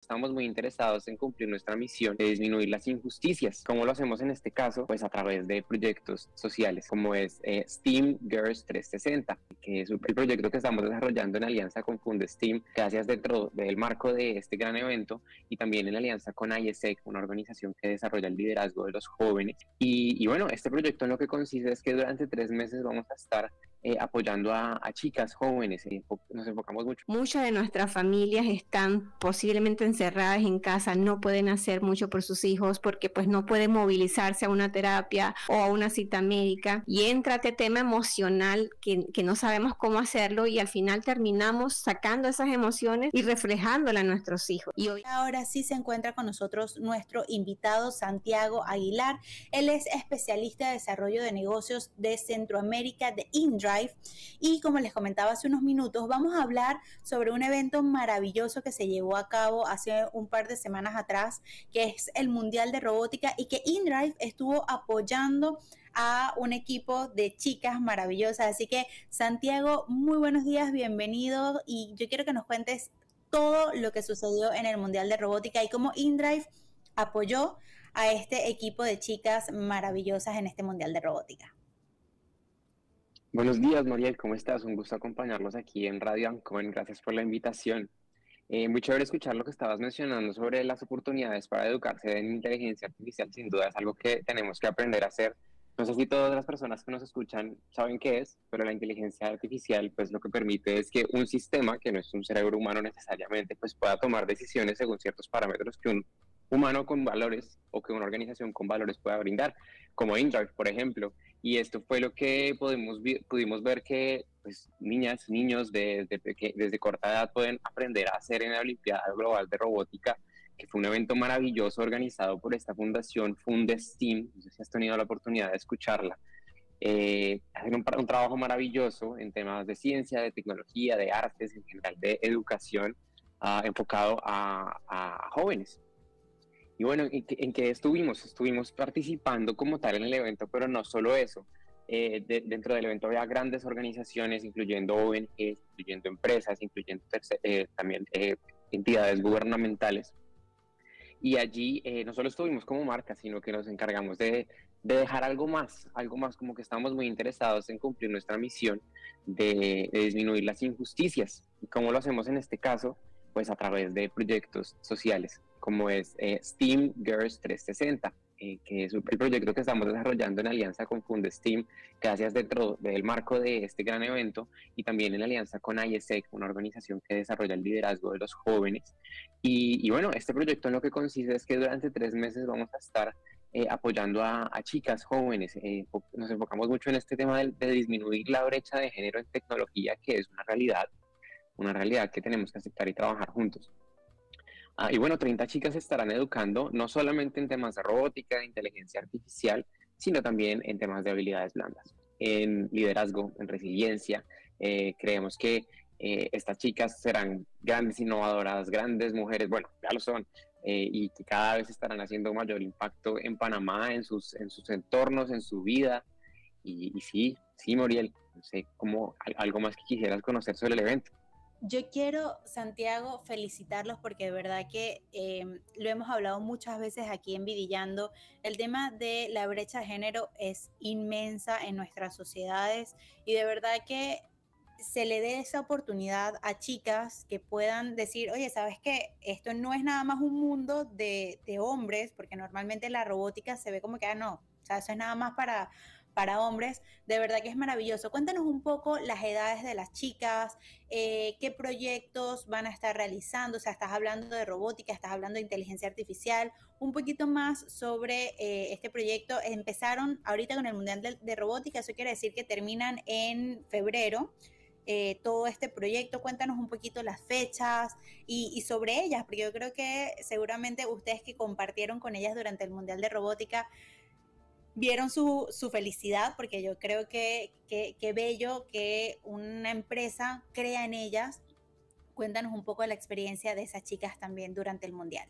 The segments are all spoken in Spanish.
Estamos muy interesados en cumplir nuestra misión de disminuir las injusticias. ¿Cómo lo hacemos en este caso? Pues a través de proyectos sociales, como es eh, STEAM Girls 360, que es el proyecto que estamos desarrollando en alianza con Fundesteam, gracias dentro del marco de este gran evento y también en alianza con ISEC, una organización que desarrolla el liderazgo de los jóvenes. Y, y bueno, este proyecto en lo que consiste es que durante tres meses vamos a estar eh, apoyando a, chicas jóvenes. Eh, nos enfocamos mucho. Muchas de nuestras familias están posiblemente encerradas en casa, no pueden hacer mucho por sus hijos porque pues no pueden movilizarse a una terapia o a una cita médica y entra este tema emocional que, que no sabemos cómo hacerlo y al final terminamos sacando esas emociones y reflejándolas a nuestros hijos. Y hoy ahora sí se encuentra con nosotros nuestro invitado Santiago Aguilar. Él es especialista de desarrollo de negocios de Centroamérica de Indra y como les comentaba hace unos minutos, vamos a hablar sobre un evento maravilloso que se llevó a cabo hace un par de semanas atrás, que es el Mundial de Robótica y que InDrive estuvo apoyando a un equipo de chicas maravillosas. Así que Santiago, muy buenos días, bienvenido y yo quiero que nos cuentes todo lo que sucedió en el Mundial de Robótica y cómo InDrive apoyó a este equipo de chicas maravillosas en este Mundial de Robótica. Buenos días, Moriel, ¿cómo estás? Un gusto acompañarlos aquí en Radio Ancon. Gracias por la invitación. Eh, muy chévere escuchar lo que estabas mencionando sobre las oportunidades para educarse en inteligencia artificial. Sin duda es algo que tenemos que aprender a hacer. No sé si todas las personas que nos escuchan saben qué es, pero la inteligencia artificial pues lo que permite es que un sistema, que no es un cerebro humano necesariamente, pues pueda tomar decisiones según ciertos parámetros que un humano con valores o que una organización con valores pueda brindar, como InDrive, por ejemplo. Y esto fue lo que pudimos, pudimos ver que pues, niñas, niños desde, desde corta edad pueden aprender a hacer en la Olimpiada Global de Robótica, que fue un evento maravilloso organizado por esta fundación Fundesteam. No sé si has tenido la oportunidad de escucharla. Eh, hacer un, trabajo maravilloso en temas de ciencia, de tecnología, de artes, en general de educación, uh, enfocado a jóvenes. Y bueno, ¿en qué, estuvimos? Estuvimos participando como tal en el evento, pero no solo eso. Eh, dentro del evento había grandes organizaciones, incluyendo ONGs, incluyendo empresas, incluyendo eh, también eh, entidades gubernamentales. Y allí no solo estuvimos como marca, sino que nos encargamos de, de, dejar algo más, algo más como que estamos muy interesados en cumplir nuestra misión de, de disminuir las injusticias. ¿Y cómo lo hacemos en este caso? Pues a través de proyectos sociales como es eh, STEAM Girls 360, eh, que es el proyecto que estamos desarrollando en alianza con Fundesteam, gracias dentro del marco de este gran evento y también en alianza con ISEC, una organización que desarrolla el liderazgo de los jóvenes. Y, bueno, este proyecto en lo que consiste es que durante tres meses vamos a estar eh, apoyando a, chicas jóvenes. nos enfocamos mucho en este tema de, de disminuir la brecha de género en tecnología, que es una realidad, una realidad que tenemos que aceptar y trabajar juntos. Ah, y bueno, 30 chicas estarán educando no solamente en temas de robótica, de inteligencia artificial, sino también en temas de habilidades blandas, en liderazgo, en resiliencia. Eh, creemos que eh, estas chicas serán grandes innovadoras, grandes mujeres, bueno, ya lo son, eh, y que cada vez estarán haciendo mayor impacto en Panamá, en sus, en sus entornos, en su vida. Y, y sí, sí, Moriel, no sé, cómo, algo más que quisieras conocer sobre el evento. Yo quiero, Santiago, felicitarlos porque de verdad que em, lo hemos hablado muchas veces aquí en Vidillando. El tema de la brecha de género es inmensa en nuestras sociedades y de verdad que se le dé esa oportunidad a chicas que puedan decir, oye, ¿sabes qué? Esto no es nada más un mundo de, de hombres, porque normalmente la robótica se ve como que, ah, no, o sea, eso es nada más para para hombres, de verdad que es maravilloso. Cuéntanos un poco las edades de las chicas, eh, qué proyectos van a estar realizando, o sea, estás hablando de robótica, estás hablando de inteligencia artificial, un poquito más sobre eh, este proyecto. Empezaron ahorita con el Mundial de, Robótica, eso quiere decir que terminan en febrero. Eh, todo este proyecto. Cuéntanos un poquito las fechas y, y, sobre ellas, porque yo creo que seguramente ustedes que compartieron con ellas durante el Mundial de Robótica vieron su, su felicidad, porque yo creo que, que, bello que una empresa crea en ellas. Cuéntanos un poco de la experiencia de esas chicas también durante el Mundial.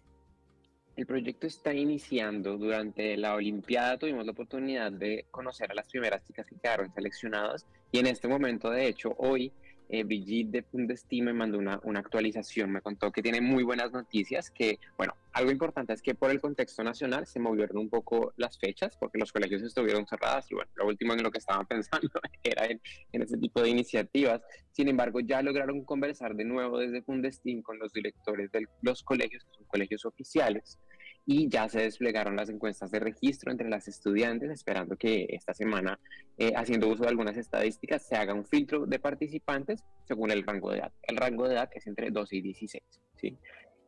El proyecto está iniciando. Durante la Olimpiada tuvimos la oportunidad de conocer a las primeras chicas que quedaron seleccionadas y en este momento, de hecho, hoy eh, Brigitte de Fundesti me mandó una, una, actualización, me contó que tiene muy buenas noticias, que, bueno, algo importante es que por el contexto nacional se movieron un poco las fechas, porque los colegios estuvieron cerrados y, bueno, lo último en lo que estaban pensando era en, en ese tipo de iniciativas. Sin embargo, ya lograron conversar de nuevo desde Fundestim con los directores de los colegios, que son colegios oficiales, y ya se desplegaron las encuestas de registro entre las estudiantes, esperando que esta semana, eh, haciendo uso de algunas estadísticas, se haga un filtro de participantes según el rango de edad. El rango de edad es entre 12 y 16, ¿sí?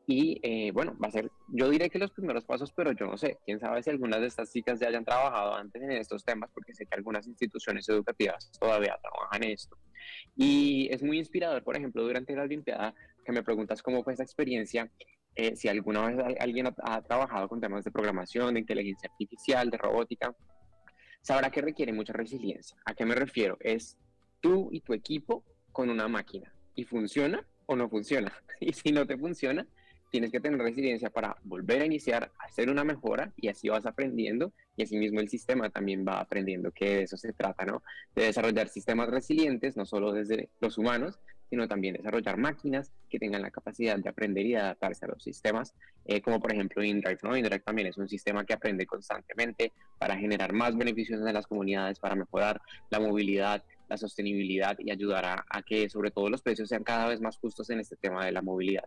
Y eh, bueno, va a ser, yo diré que los primeros pasos, pero yo no sé, quién sabe si algunas de estas chicas ya hayan trabajado antes en estos temas, porque sé que algunas instituciones educativas todavía trabajan esto. Y es muy inspirador, por ejemplo, durante la Olimpiada, que me preguntas cómo fue esa experiencia, eh, si alguna vez alguien ha, trabajado con temas de programación, de inteligencia artificial, de robótica, sabrá que requiere mucha resiliencia. ¿A qué me refiero? Es tú y tu equipo con una máquina y funciona o no funciona. Y si no te funciona, tienes que tener resiliencia para volver a iniciar, hacer una mejora y así vas aprendiendo y así mismo el sistema también va aprendiendo que de eso se trata, ¿no? De desarrollar sistemas resilientes, no solo desde los humanos, sino también desarrollar máquinas que tengan la capacidad de aprender y de adaptarse a los sistemas, eh, como por ejemplo InDrive, ¿no? InDrive también es un sistema que aprende constantemente para generar más beneficios en las comunidades, para mejorar la movilidad, la sostenibilidad y ayudar a, a que sobre todo los precios sean cada vez más justos en este tema de la movilidad.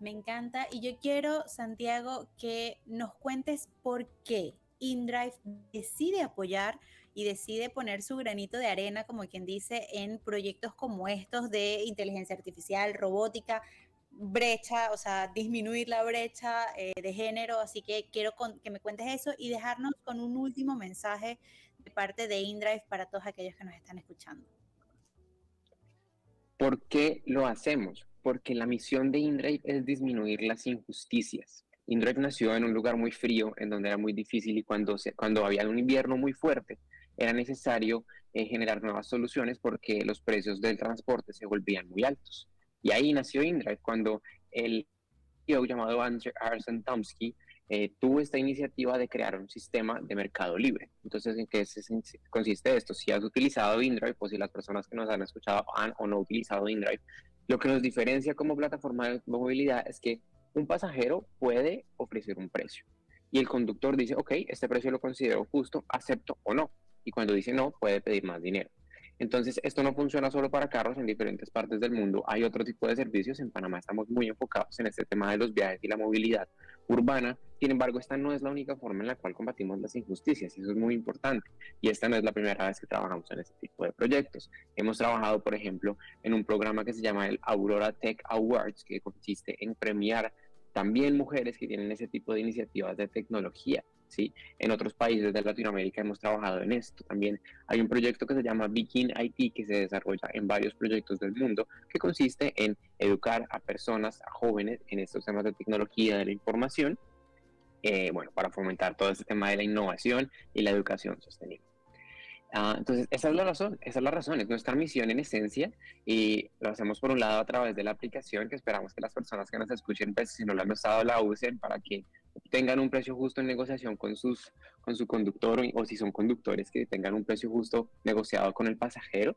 Me encanta y yo quiero, Santiago, que nos cuentes por qué InDrive decide apoyar y decide poner su granito de arena, como quien dice, en proyectos como estos de inteligencia artificial, robótica, brecha, o sea, disminuir la brecha eh, de género. Así que quiero que me cuentes eso y dejarnos con un último mensaje de parte de InDrive para todos aquellos que nos están escuchando. ¿Por qué lo hacemos? Porque la misión de InDrive es disminuir las injusticias. InDrive nació en un lugar muy frío, en donde era muy difícil y cuando, cuando había un invierno muy fuerte, era necesario eh, generar nuevas soluciones porque los precios del transporte se volvían muy altos. Y ahí nació Indra, cuando el CEO llamado Arsen Tomsky eh, tuvo esta iniciativa de crear un sistema de mercado libre. Entonces, ¿en qué consiste esto? Si has utilizado InDrive o si las personas que nos han escuchado han o no utilizado InDrive, lo que nos diferencia como plataforma de movilidad es que un pasajero puede ofrecer un precio y el conductor dice, ok, este precio lo considero justo, acepto o no y cuando dice no, puede pedir más dinero. Entonces, esto no funciona solo para carros en diferentes partes del mundo. Hay otro tipo de servicios. En Panamá estamos muy enfocados en este tema de los viajes y la movilidad urbana. Sin embargo, esta no es la única forma en la cual combatimos las injusticias. Y eso es muy importante. Y esta no es la primera vez que trabajamos en este tipo de proyectos. Hemos trabajado, por ejemplo, en un programa que se llama el Aurora Tech Awards, que consiste en premiar también mujeres que tienen ese tipo de iniciativas de tecnología. ¿Sí? En otros países de Latinoamérica hemos trabajado en esto. También hay un proyecto que se llama Begin IT que se desarrolla en varios proyectos del mundo que consiste en educar a personas, a jóvenes en estos temas de tecnología de la información, eh, bueno, para fomentar todo este tema de la innovación y la educación sostenible. Ah, entonces, esa es la razón, esa es la razón, es nuestra misión en esencia y lo hacemos por un lado a través de la aplicación que esperamos que las personas que nos escuchen, pues si no la han usado, la usen para que tengan un precio justo en negociación con, sus, con su conductor o, si son conductores que tengan un precio justo negociado con el pasajero.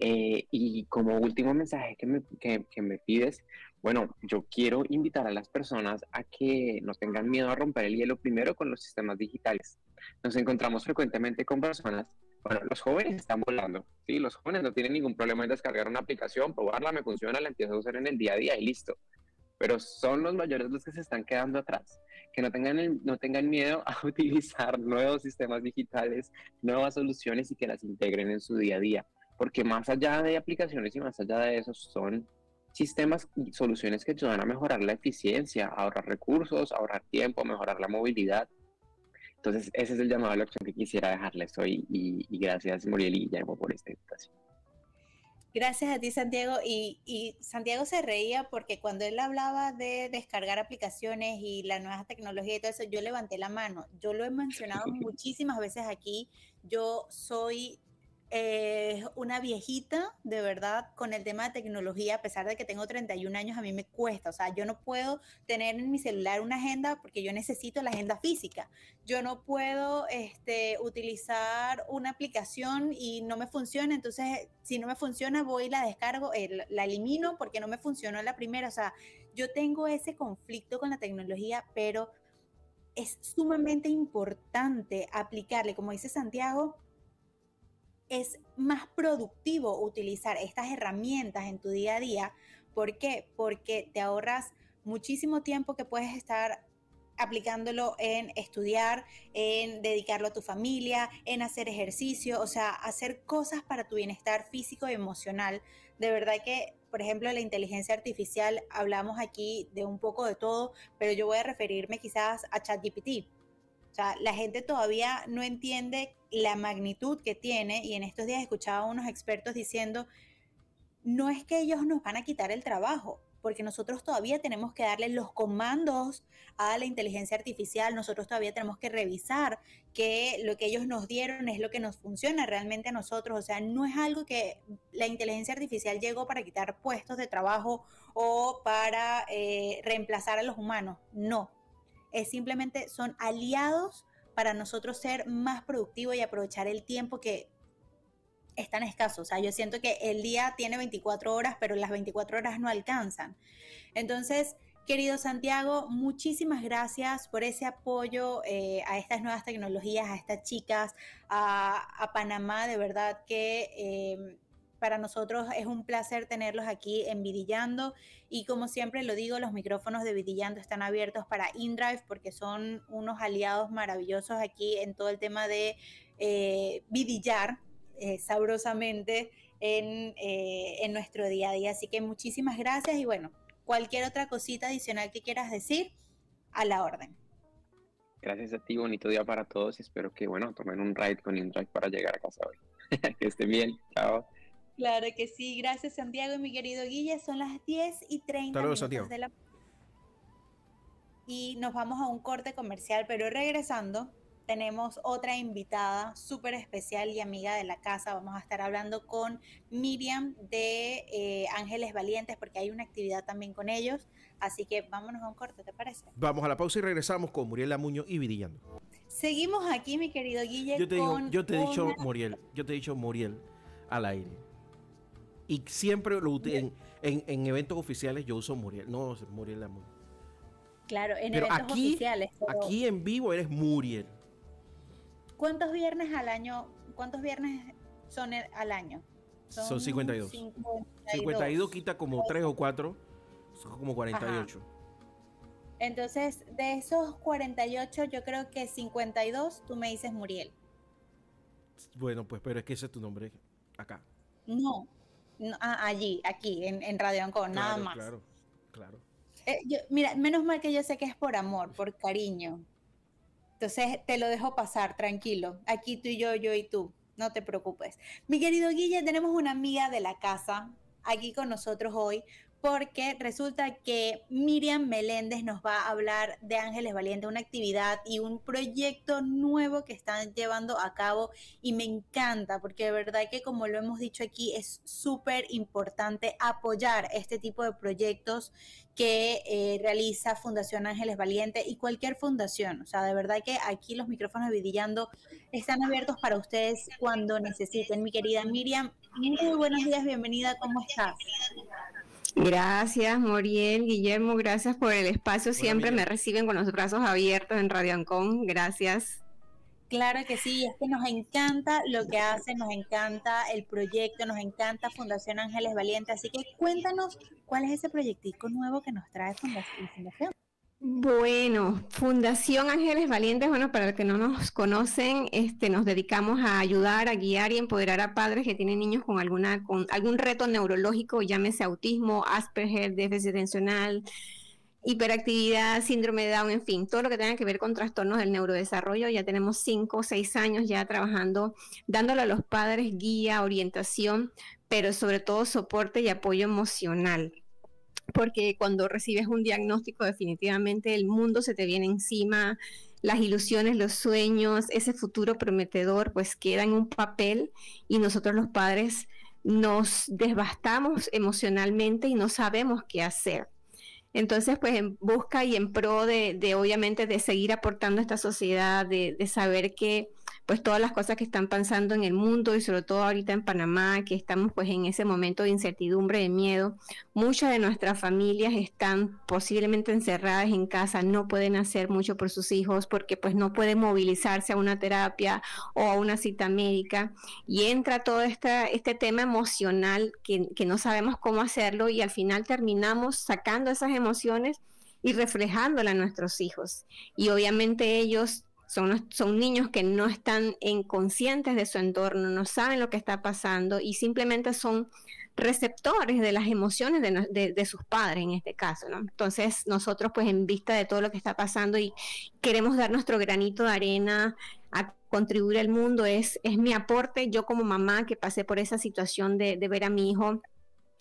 Eh, y como último mensaje que me, que, que me pides, bueno, yo quiero invitar a las personas a que no tengan miedo a romper el hielo primero con los sistemas digitales. Nos encontramos frecuentemente con personas bueno, los jóvenes están volando, ¿sí? Los jóvenes no tienen ningún problema en descargar una aplicación, probarla, me funciona, la empiezo a usar en el día a día y listo. Pero son los mayores los que se están quedando atrás, que no tengan, no tengan miedo a utilizar nuevos sistemas digitales, nuevas soluciones y que las integren en su día a día. Porque más allá de aplicaciones y más allá de eso, son sistemas y soluciones que ayudan a mejorar la eficiencia, ahorrar recursos, ahorrar tiempo, mejorar la movilidad entonces, ese es el llamado a la acción que quisiera dejarles hoy y, gracias, Muriel y Guillermo, por esta invitación. Gracias a ti, Santiago. Y, y, Santiago se reía porque cuando él hablaba de descargar aplicaciones y la nueva tecnología y todo eso, yo levanté la mano. Yo lo he mencionado muchísimas veces aquí. Yo soy eh, una viejita, de verdad, con el tema de tecnología, a pesar de que tengo 31 años, a mí me cuesta. O sea, yo no puedo tener en mi celular una agenda porque yo necesito la agenda física. Yo no puedo este, utilizar una aplicación y no me funciona. Entonces, si no me funciona, voy y la descargo, eh, la elimino porque no me funcionó la primera. O sea, yo tengo ese conflicto con la tecnología, pero es sumamente importante aplicarle, como dice Santiago, es más productivo utilizar estas herramientas en tu día a día. ¿Por qué? Porque te ahorras muchísimo tiempo que puedes estar aplicándolo en estudiar, en dedicarlo a tu familia, en hacer ejercicio, o sea, hacer cosas para tu bienestar físico y emocional. De verdad que, por ejemplo, la inteligencia artificial, hablamos aquí de un poco de todo, pero yo voy a referirme quizás a ChatGPT. O sea, la gente todavía no entiende la magnitud que tiene y en estos días escuchaba a unos expertos diciendo, no es que ellos nos van a quitar el trabajo, porque nosotros todavía tenemos que darle los comandos a la inteligencia artificial, nosotros todavía tenemos que revisar que lo que ellos nos dieron es lo que nos funciona realmente a nosotros, o sea, no es algo que la inteligencia artificial llegó para quitar puestos de trabajo o para eh, reemplazar a los humanos, no, es simplemente son aliados para nosotros ser más productivos y aprovechar el tiempo que es tan escaso. O sea, yo siento que el día tiene 24 horas, pero las 24 horas no alcanzan. Entonces, querido Santiago, muchísimas gracias por ese apoyo eh, a estas nuevas tecnologías, a estas chicas, a, Panamá. De verdad que eh, para nosotros es un placer tenerlos aquí en Vidillando y como siempre lo digo, los micrófonos de Vidillando están abiertos para InDrive porque son unos aliados maravillosos aquí en todo el tema de eh, vidillar eh, sabrosamente en, eh, en nuestro día a día. Así que muchísimas gracias y bueno, cualquier otra cosita adicional que quieras decir, a la orden. Gracias a ti, bonito día para todos y espero que, bueno, tomen un ride con InDrive para llegar a casa hoy. que estén bien, chao. Claro que sí, gracias Santiago y mi querido Guille, son las 10 y 30 minutos de la... Y nos vamos a un corte comercial, pero regresando, tenemos otra invitada súper especial y amiga de la casa. Vamos a estar hablando con Miriam de eh, Ángeles Valientes porque hay una actividad también con ellos. Así que vámonos a un corte, ¿te parece? Vamos a la pausa y regresamos con Muriel Lamuño y Vidillando. Seguimos aquí, mi querido Guille. Yo te, yo te he dicho Muriel, yo te he dicho Muriel al aire y siempre lo en, en, eventos oficiales yo uso Muriel. No, Muriel la Claro, en eventos oficiales. Aquí en vivo eres Muriel. ¿Cuántos viernes al año? ¿Cuántos viernes son al año? Son, 52. 52. quita como 3 o 4, son como 48. Entonces, de esos 48, yo creo que 52 tú me dices Muriel. Bueno, pues, pero es que ese es tu nombre acá. No, allí, aquí, en, Radio Ancon, nada más. Claro, claro. Eh, mira, menos mal que yo sé que es por amor, por cariño. Entonces te lo dejo pasar, tranquilo. Aquí tú y yo, yo y tú. No te preocupes. Mi querido Guille, tenemos una amiga de la casa aquí con nosotros hoy porque resulta que Miriam Meléndez nos va a hablar de Ángeles Valiente, una actividad y un proyecto nuevo que están llevando a cabo y me encanta porque de verdad que como lo hemos dicho aquí es súper importante apoyar este tipo de proyectos que eh, realiza Fundación Ángeles Valiente y cualquier fundación. O sea, de verdad que aquí los micrófonos de Vidillando están abiertos para ustedes cuando necesiten. Mi querida Miriam, muy buenos días, bienvenida, ¿cómo estás? Gracias, Moriel, Guillermo, gracias por el espacio. Siempre me reciben con los brazos abiertos en Radio Ancon. Gracias. Claro que sí, es que nos encanta lo que hacen, nos encanta el proyecto, nos encanta Fundación Ángeles Valientes. Así que cuéntanos cuál es ese proyectico nuevo que nos trae Fundación. Bueno, Fundación Ángeles Valientes, bueno, para los que no nos conocen, este, nos dedicamos a ayudar, a guiar y empoderar a padres que tienen niños con alguna, con algún reto neurológico, llámese autismo, Asperger, déficit atencional, hiperactividad, síndrome de Down, en fin, todo lo que tenga que ver con trastornos del neurodesarrollo. Ya tenemos cinco o seis años ya trabajando, dándole a los padres guía, orientación, pero sobre todo soporte y apoyo emocional. Porque cuando recibes un diagnóstico definitivamente el mundo se te viene encima, las ilusiones, los sueños, ese futuro prometedor pues queda en un papel y nosotros los padres nos devastamos emocionalmente y no sabemos qué hacer. Entonces, pues en busca y en pro de, obviamente, de seguir aportando a esta sociedad, de saber que pues todas las cosas que están pasando en el mundo y sobre todo ahorita en Panamá, que estamos pues en ese momento de incertidumbre, de miedo. Muchas de nuestras familias están posiblemente encerradas en casa, no pueden hacer mucho por sus hijos porque pues no pueden movilizarse a una terapia o a una cita médica y entra todo este, este tema emocional que, que no sabemos cómo hacerlo y al final terminamos sacando esas emociones y reflejándola a nuestros hijos. Y obviamente ellos son, son niños que no están en conscientes de su entorno, no saben lo que está pasando y simplemente son receptores de las emociones de, de, sus padres en este caso, ¿no? Entonces nosotros pues en vista de todo lo que está pasando y queremos dar nuestro granito de arena a contribuir al mundo, es, es mi aporte, yo como mamá que pasé por esa situación de, de ver a mi hijo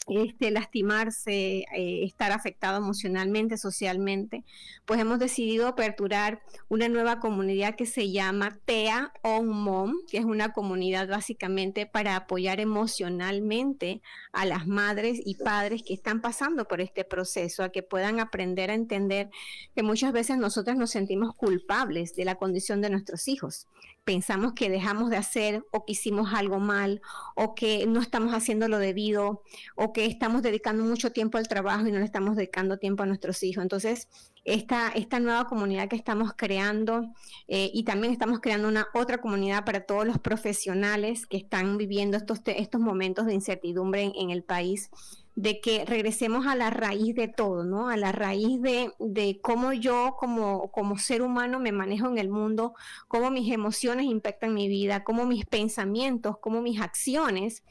este, lastimarse, eh, estar afectado emocionalmente, socialmente, pues hemos decidido aperturar una nueva comunidad que se llama TEA On Mom, que es una comunidad básicamente para apoyar emocionalmente a las madres y padres que están pasando por este proceso, a que puedan aprender a entender que muchas veces nosotros nos sentimos culpables de la condición de nuestros hijos pensamos que dejamos de hacer o que hicimos algo mal o que no estamos haciendo lo debido o que estamos dedicando mucho tiempo al trabajo y no le estamos dedicando tiempo a nuestros hijos. Entonces, esta, esta nueva comunidad que estamos creando eh, y también estamos creando una otra comunidad para todos los profesionales que están viviendo estos, estos momentos de incertidumbre en el país de que regresemos a la raíz de todo, ¿no? A la raíz de, de cómo yo como, como ser humano me manejo en el mundo, cómo mis emociones impactan mi vida, cómo mis pensamientos, cómo mis acciones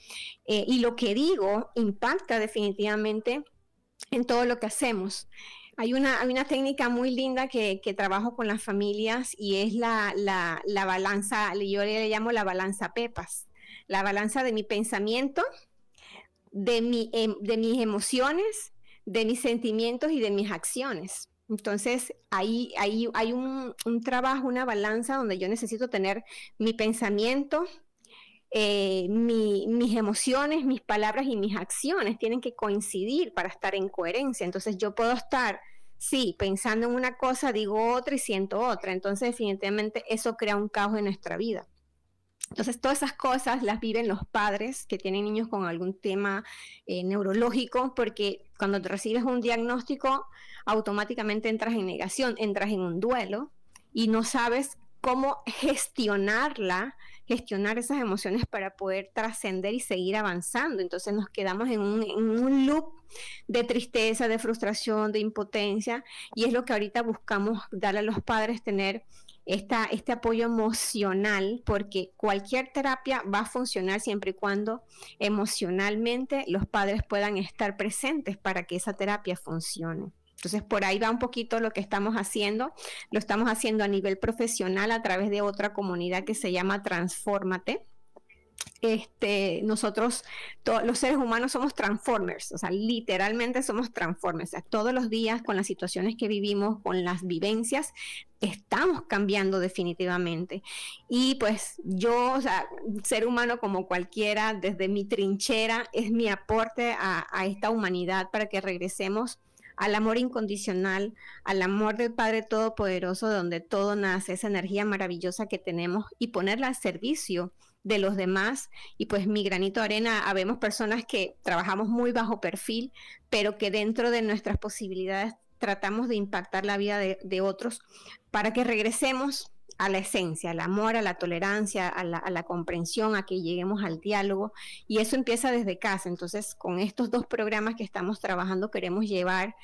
eh, y lo que digo impacta definitivamente en todo lo que hacemos. Hay una, hay una técnica muy linda que, que, trabajo con las familias y es la, la, la balanza, yo le llamo la balanza Pepas, la balanza de mi pensamiento, de, mi, em, de mis emociones, de mis sentimientos y de mis acciones. Entonces, ahí, ahí hay un, trabajo, una balanza donde yo necesito tener mi pensamiento, eh, mis emociones, mis palabras y mis acciones tienen que coincidir para estar en coherencia. Entonces, yo puedo estar, sí, pensando en una cosa, digo otra y siento otra. Entonces, definitivamente, eso crea un caos en nuestra vida. Entonces, todas esas cosas las viven los padres que tienen niños con algún tema eh, neurológico, porque cuando recibes un diagnóstico, automáticamente entras en negación, entras en un duelo y no sabes cómo gestionarla, gestionar esas emociones para poder trascender y seguir avanzando. Entonces nos quedamos en un, en un, loop de tristeza, de frustración, de impotencia, y es lo que ahorita buscamos darle a los padres, tener este apoyo emocional, porque cualquier terapia va a funcionar siempre y cuando emocionalmente los padres puedan estar presentes para que esa terapia funcione. Entonces, por ahí va un poquito lo que estamos haciendo. Lo estamos haciendo a nivel profesional a través de otra comunidad que se llama Transformate este, nosotros, los seres humanos somos transformers, o sea, literalmente somos transformers. todos los días con las situaciones que vivimos, con las vivencias, estamos cambiando definitivamente. Y pues yo, o sea, ser humano como cualquiera, desde mi trinchera, es mi aporte a, a esta humanidad para que regresemos al amor incondicional, al amor del Padre Todopoderoso, donde todo nace, esa energía maravillosa que tenemos y ponerla al servicio de los demás y pues mi granito de arena, habemos personas que trabajamos muy bajo perfil, pero que dentro de nuestras posibilidades tratamos de impactar la vida de, otros para que regresemos a la esencia, al amor, a la tolerancia, a la, comprensión, a que lleguemos al diálogo. Y eso empieza desde casa. Entonces, con estos dos programas que estamos trabajando, queremos llevar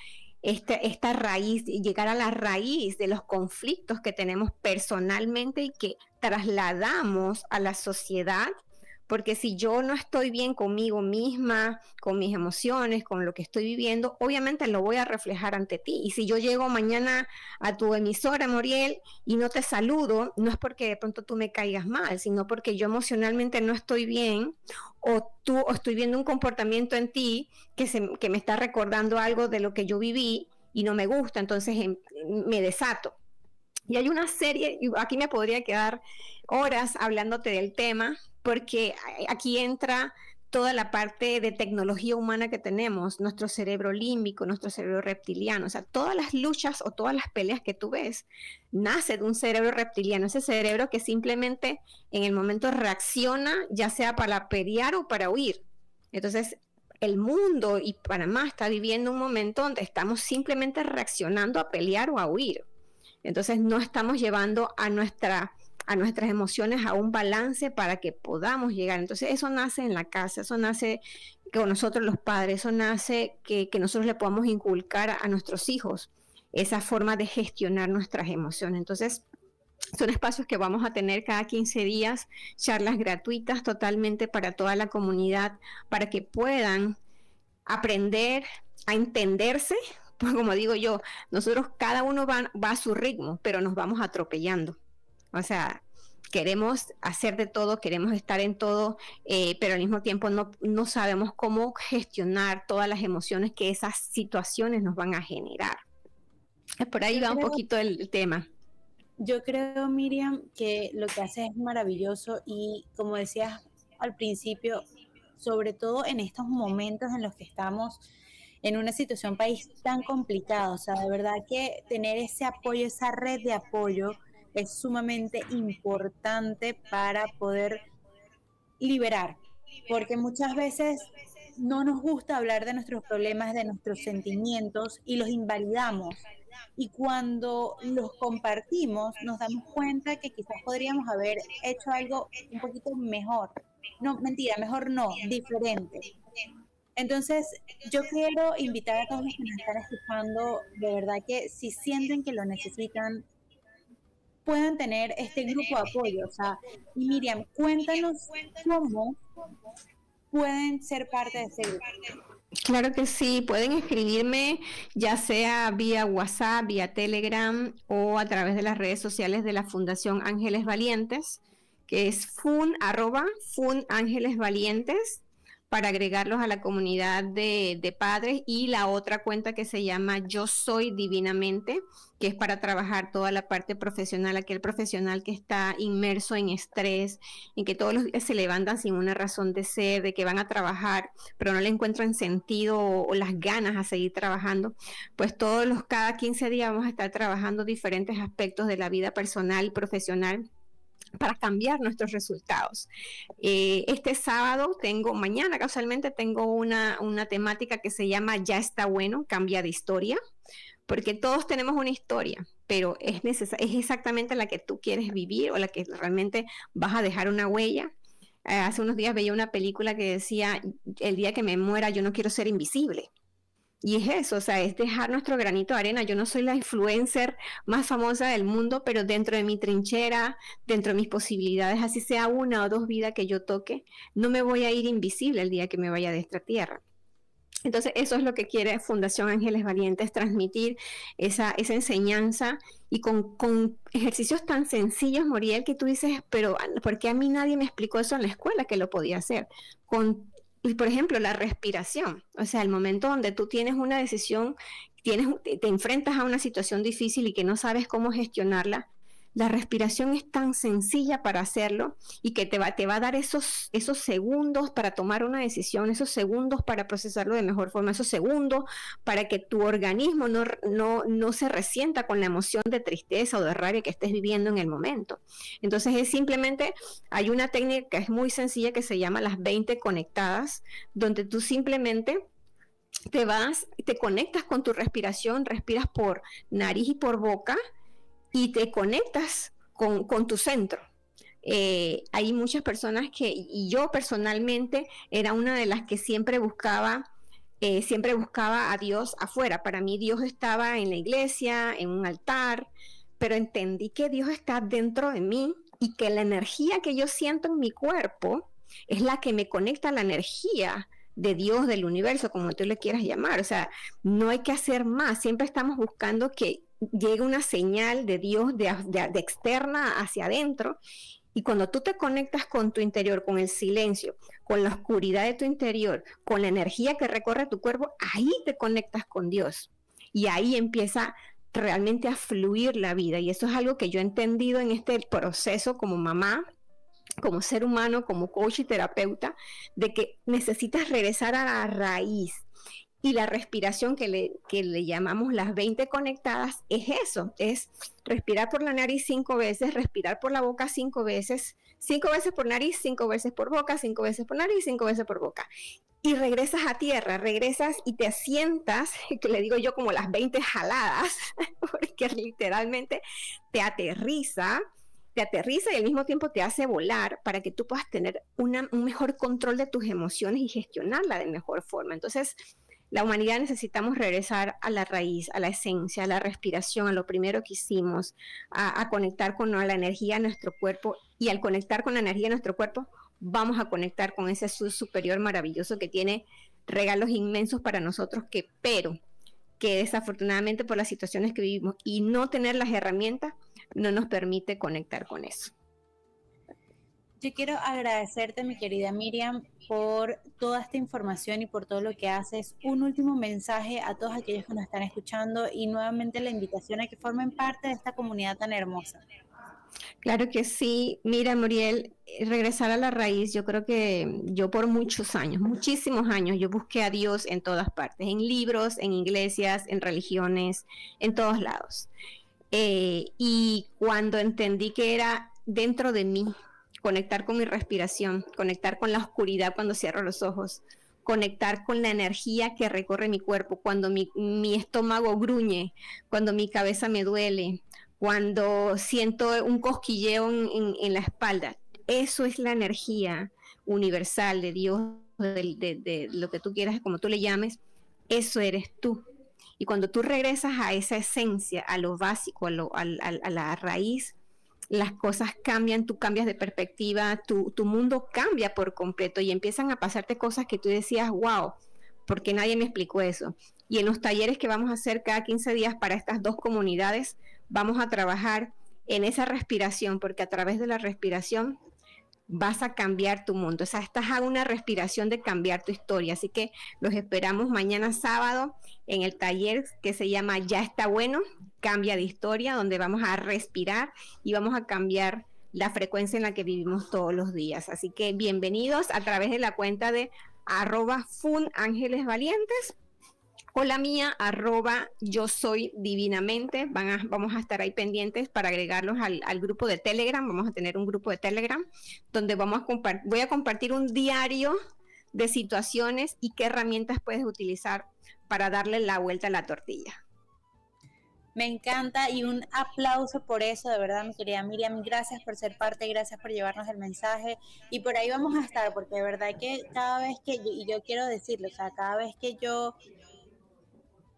este, esta raíz, llegar a la raíz de los conflictos que tenemos personalmente y que trasladamos a la sociedad porque si yo no estoy bien conmigo misma, con mis emociones, con lo que estoy viviendo, obviamente lo voy a reflejar ante ti. Y si yo llego mañana a tu emisora, Moriel, y no te saludo, no es porque de pronto tú me caigas mal, sino porque yo emocionalmente no estoy bien o tú o estoy viendo un comportamiento en ti que, se, que me está recordando algo de lo que yo viví y no me gusta, entonces em, me desato. Y hay una serie, aquí me podría quedar horas hablándote del tema, porque aquí entra toda la parte de tecnología humana que tenemos, nuestro cerebro límbico, nuestro cerebro reptiliano, o sea, todas las luchas o todas las peleas que tú ves nace de un cerebro reptiliano, ese cerebro que simplemente en el momento reacciona, ya sea para pelear o para huir. Entonces, el mundo y Panamá está viviendo un momento donde estamos simplemente reaccionando a pelear o a huir. Entonces, no estamos llevando a nuestra a nuestras emociones a un balance para que podamos llegar. Entonces eso nace en la casa, eso nace con nosotros los padres, eso nace que, nosotros le podamos inculcar a, nuestros hijos esa forma de gestionar nuestras emociones. Entonces, son espacios que vamos a tener cada 15 días, charlas gratuitas totalmente para toda la comunidad, para que puedan aprender a entenderse, como digo yo, nosotros cada uno va, va a su ritmo, pero nos vamos atropellando. O sea, queremos hacer de todo, queremos estar en todo, eh, pero al mismo tiempo no, no sabemos cómo gestionar todas las emociones que esas situaciones nos van a generar. Por ahí va un poquito el, tema. Yo creo, Miriam, que lo que hace es maravilloso y como decías al principio, sobre todo en estos momentos en los que estamos en una situación país tan complicada, o sea, de verdad que tener ese apoyo, esa red de apoyo, es sumamente importante para poder liberar, porque muchas veces no nos gusta hablar de nuestros problemas, de nuestros sentimientos y los invalidamos. Y cuando los compartimos, nos damos cuenta que quizás podríamos haber hecho algo un poquito mejor. No, mentira, mejor no, diferente. Entonces, yo quiero invitar a todos los que nos están escuchando, de verdad que si sienten que lo necesitan, puedan tener este grupo de apoyo. O sea, Miriam, cuéntanos cómo pueden ser parte de ese grupo. Claro que sí, pueden escribirme ya sea vía WhatsApp, vía Telegram o a través de las redes sociales de la Fundación Ángeles Valientes, que es fun, arroba, fun Ángeles Valientes para agregarlos a la comunidad de, padres. Y la otra cuenta que se llama Yo Soy Divinamente, que es para trabajar toda la parte profesional, aquel profesional que está inmerso en estrés, en que todos los días se levantan sin una razón de ser, de que van a trabajar, pero no le encuentran sentido o, o las ganas a seguir trabajando, pues todos los, cada 15 días vamos a estar trabajando diferentes aspectos de la vida personal y profesional para cambiar nuestros resultados. Eh, este sábado tengo, mañana casualmente tengo una, una temática que se llama Ya está bueno, cambia de historia, porque todos tenemos una historia, pero es, es exactamente la que tú quieres vivir o la que realmente vas a dejar una huella. Eh, hace unos días veía una película que decía, el día que me muera yo no quiero ser invisible. Y es eso, o sea, es dejar nuestro granito de arena. Yo no soy la influencer más famosa del mundo, pero dentro de mi trinchera, dentro de mis posibilidades, así sea una o dos vidas que yo toque, no me voy a ir invisible el día que me vaya de esta tierra. Entonces, eso es lo que quiere Fundación Ángeles Valientes, transmitir esa, esa enseñanza y con, con, ejercicios tan sencillos, Moriel, que tú dices, pero ¿por qué a mí nadie me explicó eso en la escuela que lo podía hacer? Y por ejemplo, la respiración, o sea, el momento donde tú tienes una decisión, tienes, te enfrentas a una situación difícil y que no sabes cómo gestionarla, la respiración es tan sencilla para hacerlo y que te va, te va a dar esos, esos segundos para tomar una decisión, esos segundos para procesarlo de mejor forma, esos segundos para que tu organismo no, no, no se resienta con la emoción de tristeza o de rabia que estés viviendo en el momento. Entonces es simplemente, hay una técnica que es muy sencilla que se llama las 20 conectadas, donde tú simplemente te vas, te conectas con tu respiración, respiras por nariz y por boca y te conectas con, tu centro. Eh, hay muchas personas que, y yo personalmente era una de las que siempre buscaba, eh, siempre buscaba a Dios afuera. Para mí Dios estaba en la iglesia, en un altar, pero entendí que Dios está dentro de mí y que la energía que yo siento en mi cuerpo es la que me conecta a la energía de Dios, del universo, como tú le quieras llamar. O sea, no hay que hacer más, siempre estamos buscando que llegue una señal de Dios de externa hacia adentro y cuando tú te conectas con tu interior, con el silencio, con la oscuridad de tu interior, con la energía que recorre tu cuerpo, ahí te conectas con Dios. Y ahí empieza realmente a fluir la vida. Y eso es algo que yo he entendido en este proceso como mamá, como ser humano, como coach y terapeuta, de que necesitas regresar a la raíz. Y la respiración que le, que le llamamos las 20 conectadas es eso, es respirar por la nariz cinco veces, respirar por la boca cinco veces, cinco veces por nariz, cinco veces por boca, cinco veces por nariz, cinco veces por boca y regresas a tierra, regresas y te asientas, que le digo yo como las 20 jaladas, porque literalmente te aterriza, te aterriza y al mismo tiempo te hace volar para que tú puedas tener un mejor control de tus emociones y gestionarla de mejor forma. Entonces, la humanidad necesitamos regresar a la raíz, a la esencia, a la respiración, a lo primero que hicimos, a, conectar con la energía de nuestro cuerpo y al conectar con la energía de nuestro cuerpo, vamos a conectar con ese sur superior maravilloso que tiene regalos inmensos para nosotros, que pero que desafortunadamente por las situaciones que vivimos y no tener las herramientas no nos permite conectar con eso. Yo quiero agradecerte, mi querida Miriam, por toda esta información y por todo lo que haces. Un último mensaje a todos aquellos que nos están escuchando y nuevamente la invitación a que formen parte de esta comunidad tan hermosa. Claro que sí. Mira, Muriel, regresar a la raíz, yo creo que yo por muchos años, muchísimos años, yo busqué a Dios en todas partes, en libros, en iglesias, en religiones, en todos lados. Eh, y cuando entendí que era dentro de mí, conectar con mi respiración, conectar con la oscuridad cuando cierro los ojos, conectar con la energía que recorre mi cuerpo, cuando mi, mi estómago gruñe, cuando mi cabeza me duele, cuando siento un cosquilleo en, la espalda. Eso es la energía universal de Dios, de, lo que tú quieras, como tú le llames. Eso eres tú. Y cuando tú regresas a esa esencia, a lo básico, a, la raíz, las cosas cambian, tú cambias de perspectiva, tu, tu, mundo cambia por completo y empiezan a pasarte cosas que tú decías, wow, porque nadie me explicó eso. Y en los talleres que vamos a hacer cada 15 días para estas dos comunidades, vamos a trabajar en esa respiración, porque a través de la respiración vas a cambiar tu mundo. O sea, estás a una respiración de cambiar tu historia. Así que los esperamos mañana sábado en el taller que se llama Ya está bueno, cambia de historia, donde vamos a respirar y vamos a cambiar la frecuencia en la que vivimos todos los días. Así que bienvenidos a través de la cuenta de arroba Fun Ángeles Valientes Hola mía, arroba yo soy divinamente. Van a, vamos a estar ahí pendientes para agregarlos al, grupo de Telegram. Vamos a tener un grupo de Telegram donde vamos a voy a compartir un diario de situaciones y qué herramientas puedes utilizar para darle la vuelta a la tortilla. Me encanta y un aplauso por eso, de verdad, mi querida Miriam. Gracias por ser parte, gracias por llevarnos el mensaje. Y por ahí vamos a estar, porque de verdad que cada vez que, y yo quiero decirlo, o sea, cada vez que yo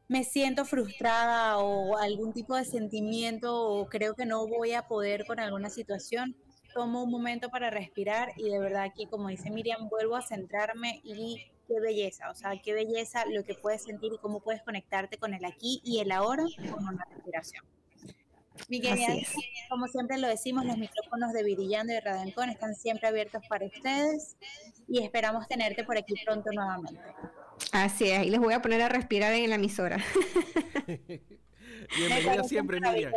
me siento frustrada o algún tipo de sentimiento o creo que no voy a poder con alguna situación, tomo un momento para respirar y de verdad que como dice Miriam, vuelvo a centrarme y qué belleza, o sea, qué belleza lo que puedes sentir y cómo puedes conectarte con el aquí y el ahora con una respiración. Mi querida, como siempre lo decimos, los micrófonos de Virillando y de Radancón están siempre abiertos para ustedes y esperamos tenerte por aquí pronto nuevamente. Así es, y les voy a poner a respirar en la emisora. Bienvenida siempre, Miriam.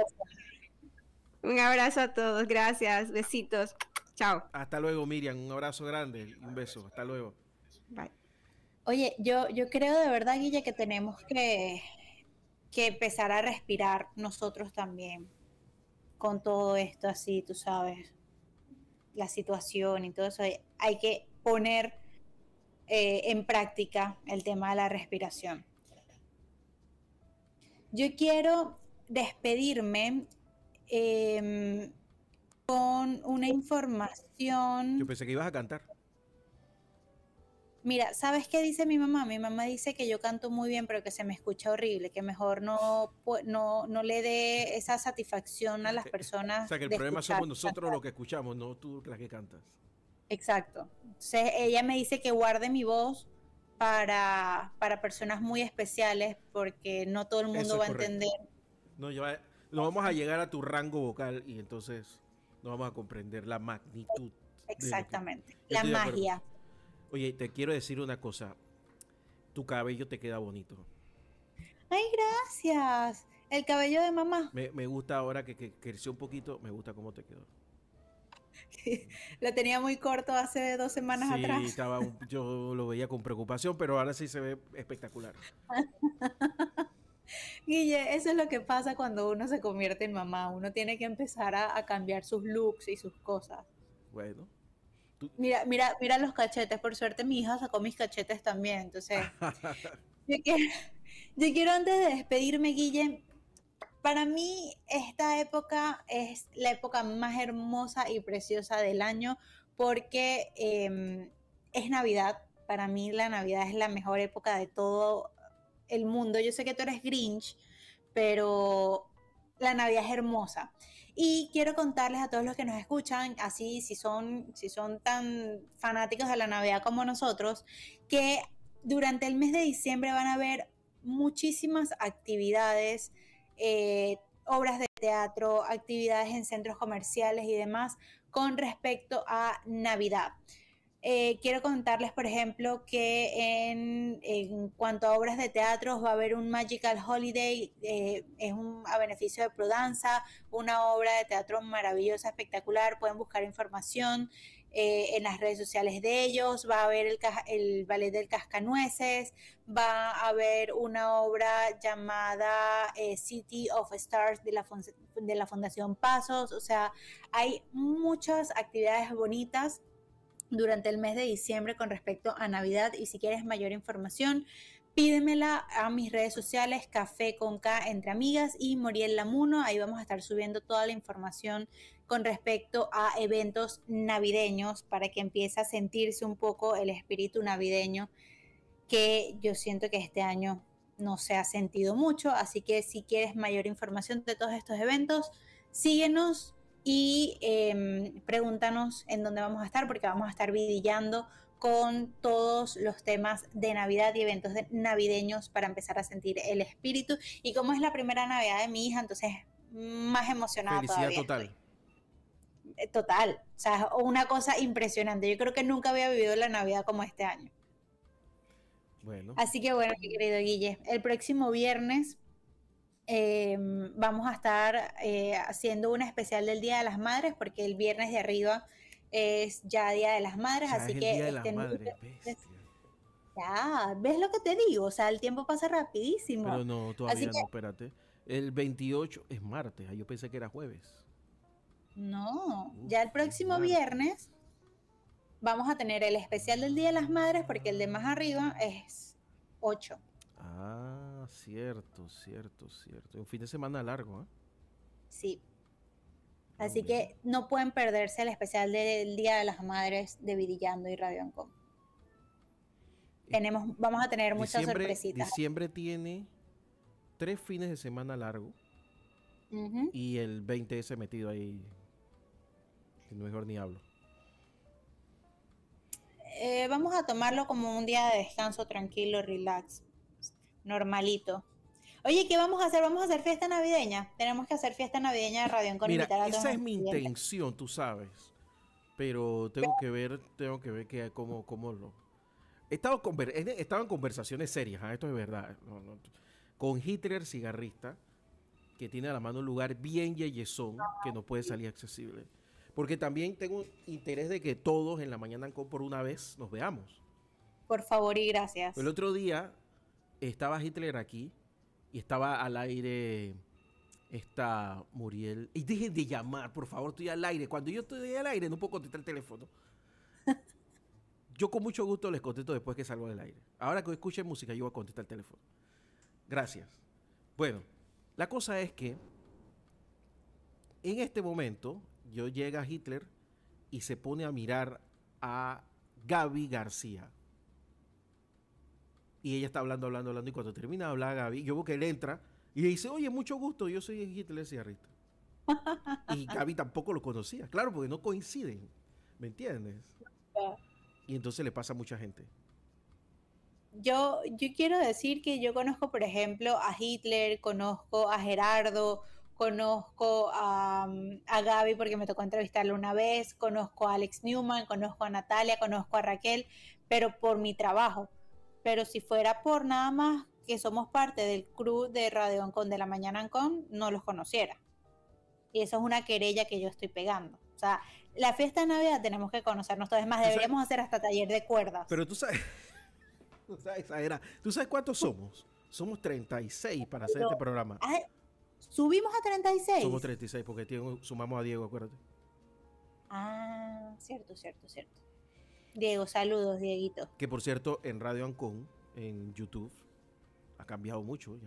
Un abrazo a todos, gracias, besitos. Chao. Hasta luego, Miriam. Un abrazo grande y un beso. Hasta luego. Bye. Oye, yo, yo creo de verdad, Guilla, que tenemos que, que empezar a respirar nosotros también con todo esto así, tú sabes, la situación y todo eso. Hay que poner eh, en práctica el tema de la respiración. Yo quiero despedirme em, con una información. Yo pensé que ibas a cantar. Mira, ¿sabes qué dice mi mamá? Mi mamá dice que yo canto muy bien, pero que se me escucha horrible, que mejor no, no, no le dé esa satisfacción a las personas. o sea, que el problema somos nosotros los que escuchamos, no tú la que cantas. Exacto. Entonces ella me dice que guarde mi voz para, para personas muy especiales porque no todo el mundo va a entender. No, ya no vamos a llegar a tu rango vocal y entonces no vamos a comprender la magnitud. Exactamente, la magia. Oye, te quiero decir una cosa. Tu cabello te queda bonito. Ay, gracias. El cabello de mamá. Me, gusta ahora que, que, creció un poquito, me gusta cómo te quedó. lo tenía muy corto hace dos semanas atrás. Estaba yo lo veía con preocupación, pero ahora sí se ve espectacular. Guille, eso es lo que pasa cuando uno se convierte en mamá. Uno tiene que empezar a, cambiar sus looks y sus cosas. Bueno. Mira, mira, mira los cachetes. Por suerte mi hija sacó mis cachetes también. Entonces, yo, quiero, yo quiero antes de despedirme, Guille, para mí esta época es la época más hermosa y preciosa del año porque em, es Navidad. Para mí la Navidad es la mejor época de todo el mundo. Yo sé que tú eres Grinch, pero la Navidad es hermosa. Y quiero contarles a todos los que nos escuchan, así si son, si son tan fanáticos de la Navidad como nosotros, que durante el mes de diciembre van a haber muchísimas actividades eh, obras de teatro, actividades en centros comerciales y demás con respecto a Navidad. Eh, quiero contarles, por ejemplo, que en, cuanto a obras de teatro va a haber un Magical Holiday, eh, es un, a beneficio de Prodanza, una obra de teatro maravillosa, espectacular, pueden buscar información. Eh, en las redes sociales de ellos, va a haber el, el ballet del cascanueces, va a haber una obra llamada eh, City of Stars de la, de la Fundación Pasos, o sea, hay muchas actividades bonitas durante el mes de diciembre con respecto a Navidad y si quieres mayor información, pídemela a mis redes sociales, Café con K entre amigas y Moriel Lamuno. Ahí vamos a estar subiendo toda la información con respecto a eventos navideños para que empiece a sentirse un poco el espíritu navideño que yo siento que este año no se ha sentido mucho. Así que si quieres mayor información de todos estos eventos, síguenos y em, pregúntanos en dónde vamos a estar porque vamos a estar vidillando con todos los temas de Navidad y eventos navideños para empezar a sentir el espíritu. Y como es la primera Navidad de mi hija, entonces más emocionada Felicidad total. Eh, total, o sea, una cosa impresionante. Yo creo que nunca había vivido la Navidad como este año. Bueno. Así que bueno, mi querido Guille, el próximo viernes em, vamos a estar eh, haciendo un especial del Día de las Madres, porque el viernes de arriba es ya Día de las Madres, así que... Día de las Madres, ya, ¿ves lo que te digo? O sea, el tiempo pasa rapidísimo. Pero no, todavía no, espérate. El 28 es martes, yo pensé que era jueves. No, ya el próximo viernes vamos a tener el especial del Día de las Madres porque el de más arriba es 8. Ah, cierto, cierto, cierto. Un fin de semana largo, ¿eh? Sí. Así que no pueden perderse el especial del Día de las Madres de Vidillando y Radio Ancom. Tenemos, vamos a tener muchas sorpresitas. Diciembre tiene tres fines de semana largo y el 20 ese metido ahí no mejor ni hablo. Eh, vamos a tomarlo como un día de descanso tranquilo, relax, normalito. Oye, ¿qué vamos a hacer? ¿Vamos a hacer fiesta navideña? Tenemos que hacer fiesta navideña de Radio con Mira, esa es mi intención, tú sabes. Pero tengo que ver, tengo que ver que cómo, cómo lo. He estado, en conversaciones serias, ¿ah? esto es verdad. con Hitler, cigarrista, que tiene a la mano un lugar bien yeyezón, que no puede salir accesible. Porque también tengo interés de que todos en la mañana por una vez nos veamos. Por favor y gracias. El otro día estaba Hitler aquí y estaba al aire esta Muriel. Y dejen de llamar, por favor, estoy al aire. Cuando yo estoy al aire no puedo contestar el teléfono. Yo con mucho gusto les contesto después que salgo del aire. Ahora que escuchen música, yo voy a contestar el teléfono. Gracias. Bueno, la cosa es que en este momento yo llega Hitler y se pone a mirar a Gaby García. Y ella está hablando, hablando, hablando. Y cuando termina de hablar Gaby, yo veo que él entra y le dice, oye, mucho gusto, yo soy Hitler cigarrista. y Gaby tampoco lo conocía, claro, porque no coinciden. ¿Me entiendes? Y entonces le pasa a mucha gente. Yo, yo quiero decir que yo conozco, por ejemplo, a Hitler, conozco a Gerardo, conozco a, a Gaby porque me tocó entrevistarlo una vez, conozco a Alex Newman, conozco a Natalia, conozco a Raquel, pero por mi trabajo. Pero si fuera por nada más que somos parte del crew de Radio Ancon de la Mañana Ancon, no los conociera. Y eso es una querella que yo estoy pegando. O sea, la fiesta de Navidad tenemos que conocernos todos. Es más, deberíamos hacer hasta taller de cuerdas. Pero tú sabes, tú sabes, ¿tú sabes cuántos somos? Somos 36 para hacer este programa. ¿Subimos a 36? Somos 36 porque sumamos a Diego, acuérdate. Ah, cierto, cierto, cierto. Diego, saludos, Dieguito. Que por cierto, en Radio Ancon, en YouTube, ha cambiado mucho.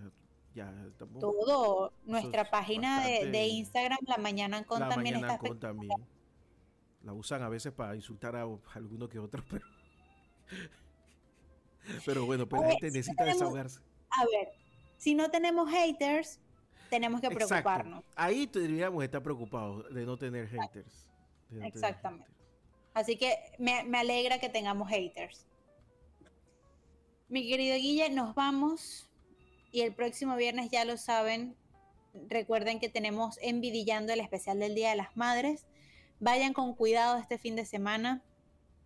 Ya, ya estamos, Todo. Nuestra página de, Instagram, La Mañana Ancon, la también Mañana está. también. La usan a veces para insultar a, alguno que otro, pero. pero bueno, pues la gente necesita desahogarse. A ver, si no tenemos haters, tenemos que preocuparnos. Ahí deberíamos estar preocupados de no tener haters. Exactamente. Así que me, me, alegra que tengamos haters. Mi querido Guille, nos vamos. Y el próximo viernes, ya lo saben, recuerden que tenemos Envidillando el especial del Día de las Madres. Vayan con cuidado este fin de semana,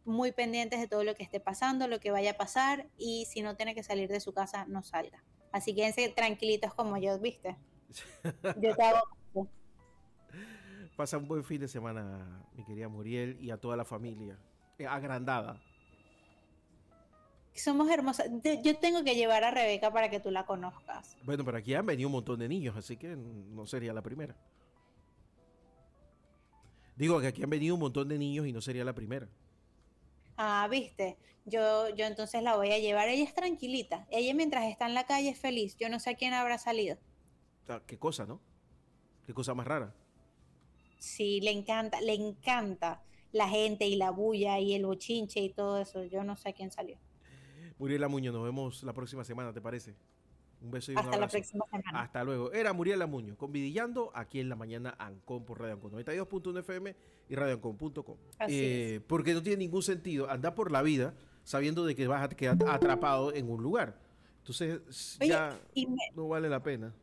muy pendientes de todo lo que esté pasando, lo que vaya a pasar. Y si no tiene que salir de su casa, no salga. Así quédense tranquilitos como yo, ¿viste? Yo te hago. Pasa un buen fin de semana, mi querida Muriel, y a toda la familia. Eh, agrandada. Somos hermosas. Yo tengo que llevar a Rebeca para que tú la conozcas. Bueno, pero aquí han venido un montón de niños, así que no sería la primera. Digo que aquí han venido un montón de niños y no sería la primera. Ah, viste. Yo, yo entonces la voy a llevar. Ella es tranquilita. Ella mientras está en la calle es feliz. Yo no sé a quién habrá salido qué cosa, ¿no? Qué cosa más rara. Sí, le encanta, le encanta la gente y la bulla y el bochinche y todo eso. Yo no sé a quién salió. Muriela Muñoz, nos vemos la próxima semana, ¿te parece? Un beso y un Hasta la próxima semana. Hasta luego. Era Muriela Muñoz, convidillando aquí en la mañana Ancon por Radio Ancon 92.1 FM y radioancon.com. Eh, porque no tiene ningún sentido andar por la vida sabiendo de que vas a quedar atrapado en un lugar. Entonces ya no vale la pena.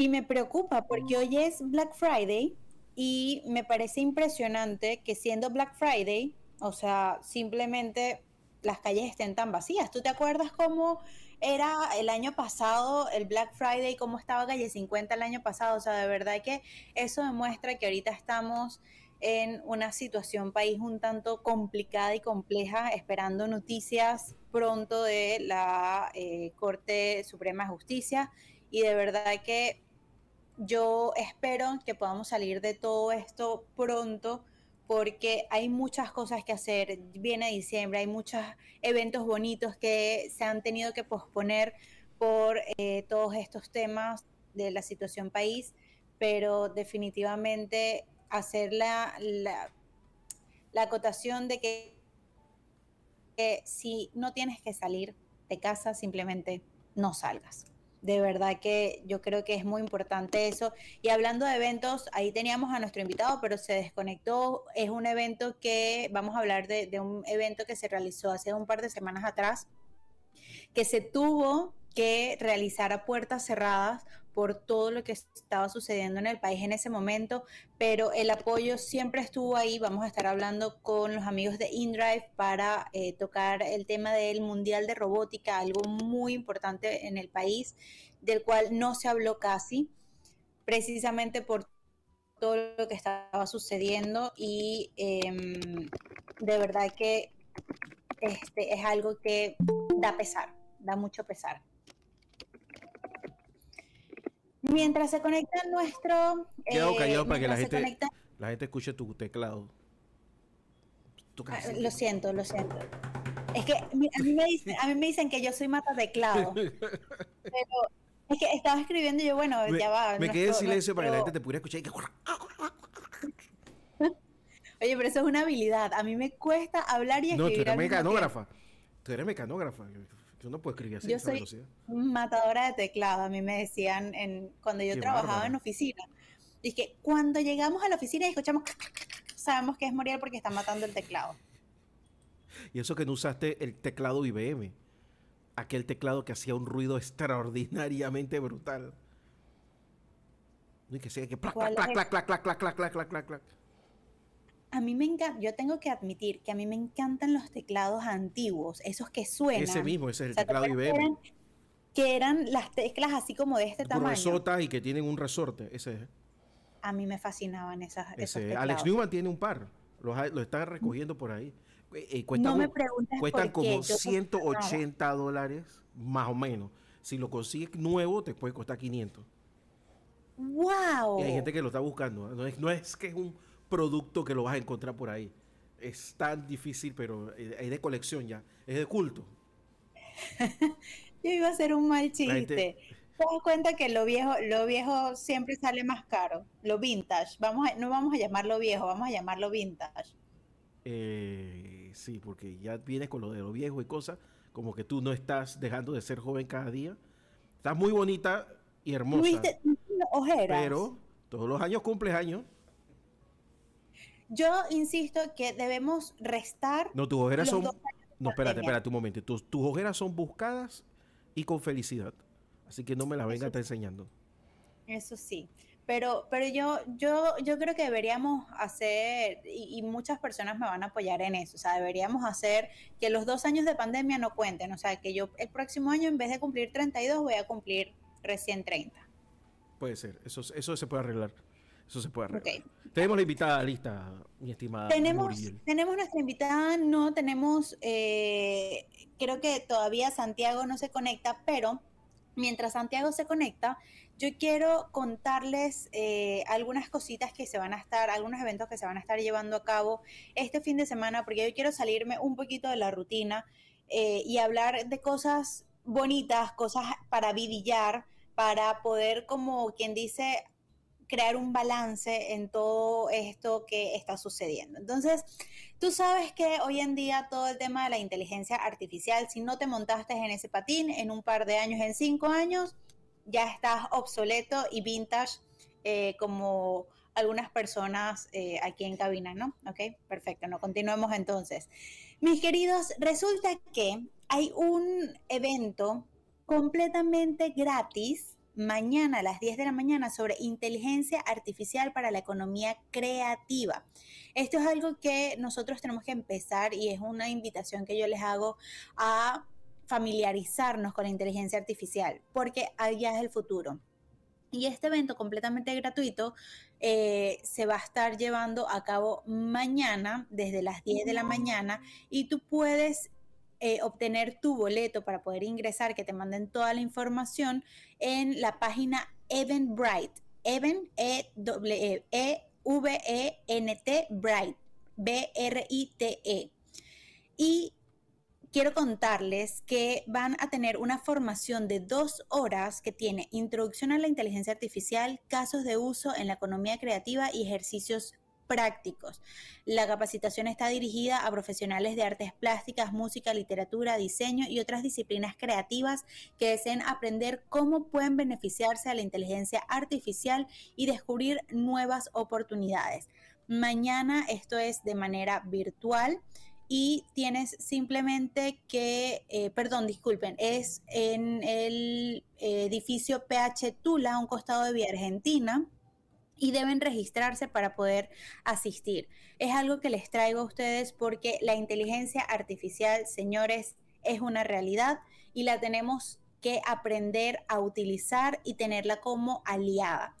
Y me preocupa porque hoy es Black Friday y me parece impresionante que siendo Black Friday, o sea, simplemente las calles estén tan vacías. ¿Tú te acuerdas cómo era el año pasado el Black Friday, cómo estaba Calle 50 el año pasado? O sea, de verdad que eso demuestra que ahorita estamos en una situación país un tanto complicada y compleja, esperando noticias pronto de la eh, Corte Suprema de Justicia. Y de verdad que yo espero que podamos salir de todo esto pronto porque hay muchas cosas que hacer. Viene diciembre, hay muchos eventos bonitos que se han tenido que posponer por eh, todos estos temas de la situación país, pero definitivamente hacer la, la, acotación de que si no tienes que salir de casa, simplemente no salgas de verdad que yo creo que es muy importante eso. Y hablando de eventos, ahí teníamos a nuestro invitado, pero se desconectó. Es un evento que, vamos a hablar de, de un evento que se realizó hace un par de semanas atrás, que se tuvo que realizar a puertas cerradas por todo lo que estaba sucediendo en el país en ese momento, pero el apoyo siempre estuvo ahí. Vamos a estar hablando con los amigos de InDrive para eh, tocar el tema del Mundial de Robótica, algo muy importante en el país, del cual no se habló casi, precisamente por todo lo que estaba sucediendo y em, de verdad que este es algo que da pesar, da mucho pesar. Mientras se conecta nuestro... Quedo callado para que la gente, la gente escuche tu teclado. Ah, lo siento, lo siento. Es que a mí, me dicen, a mí me dicen que yo soy mata teclado. pero es que estaba escribiendo y yo, bueno, ya va. Me quedé en silencio para que la gente te pudiera escuchar. Oye, pero eso es una habilidad. A mí me cuesta hablar y escribir. No, tú eres mecanógrafa. Tú eres mecanógrafa. Yo no puedo escribir así. Yo soy matadora de teclado, a mí me decían en, cuando yo trabajaba en oficina. Dije, cuando llegamos a la oficina y escuchamos, sabemos que es Muriel porque está matando el teclado. Y eso que no usaste el teclado IBM. Aquel teclado que hacía un ruido extraordinariamente brutal. Y que sigue que plac, plac, plac, plac, plac, plac, plac, plac, plac, plac, plac. A mí me encanta, yo tengo que admitir que a mí me encantan los teclados antiguos, esos que suenan. Ese mismo, ese es el teclado IBM. que eran las teclas así como de este tamaño. Gruesotas y que tienen un resorte, ese es. A mí me fascinaban esas. Ese, Alex Newman tiene un par, los, lo están recogiendo por ahí. Eh, cuestan, no me preguntes cuestan como 180 dólares, más o menos. Si lo consigues nuevo, te puede costar 500. ¡Wow! Y hay gente que lo está buscando. No es, no es que es un producto que lo vas a encontrar por ahí. Es tan difícil, pero eh, es de colección ya. Es de culto. Yo iba a hacer un mal chiste. Te das cuenta que lo viejo, lo viejo siempre sale más caro. Lo vintage. Vamos no vamos a llamarlo viejo, vamos a llamarlo vintage. Eh, sí, porque ya vienes con lo de lo viejo y cosas, como que tú no estás dejando de ser joven cada día. Estás muy bonita y hermosa. Pero todos los años cumples años. Yo insisto que debemos restar. No, tus ojeras son. No, espérate, espérate un momento. Tus, tus ojeras son buscadas y con felicidad. Así que no me la venga a estar enseñando. Eso sí. Pero, pero yo, yo, yo creo que deberíamos hacer, y, muchas personas me van a apoyar en eso, o sea, deberíamos hacer que los dos años de pandemia no cuenten, o sea, que yo el próximo año en vez de cumplir 32 voy a cumplir recién 30. Puede ser, eso, eso se puede arreglar. Eso se puede arreglar. Tenemos la invitada lista, mi estimada. Tenemos, tenemos nuestra invitada, no tenemos, eh, creo que todavía Santiago no se conecta, pero mientras Santiago se conecta, yo quiero contarles eh, algunas cositas que se van a estar, algunos eventos que se van a estar llevando a cabo este fin de semana, porque yo quiero salirme un poquito de la rutina eh, y hablar de cosas bonitas, cosas para vidillar, para poder, como quien dice, crear un balance en todo esto que está sucediendo. Entonces, tú sabes que hoy en día todo el tema de la inteligencia artificial, si no te montaste en ese patín en un par de años, en cinco años, ya estás obsoleto y vintage eh, como algunas personas eh, aquí en cabina, ¿no? Ok, perfecto, no continuemos entonces. Mis queridos, resulta que hay un evento completamente gratis mañana a las 10 de la mañana sobre inteligencia artificial para la economía creativa. Esto es algo que nosotros tenemos que empezar y es una invitación que yo les hago a familiarizarnos con la inteligencia artificial, porque allá es el futuro. Y este evento completamente gratuito eh, se va a estar llevando a cabo mañana desde las 10 de la mañana y tú puedes eh, obtener tu boleto para poder ingresar, que te manden toda la información en la página Eventbrite. Even, E, -E, -E V E N T Bright, B R I T E. Y quiero contarles que van a tener una formación de dos horas que tiene introducción a la inteligencia artificial, casos de uso en la economía creativa y ejercicios prácticos. La capacitación está dirigida a profesionales de artes plásticas, música, literatura, diseño y otras disciplinas creativas que deseen aprender cómo pueden beneficiarse de la inteligencia artificial y descubrir nuevas oportunidades. Mañana esto es de manera virtual y tienes simplemente que, eh, perdón, disculpen, es en el edificio PH Tula, a un costado de Vía Argentina y deben registrarse para poder asistir. Es algo que les traigo a ustedes porque la inteligencia artificial, señores, es una realidad y la tenemos que aprender a utilizar y tenerla como aliada.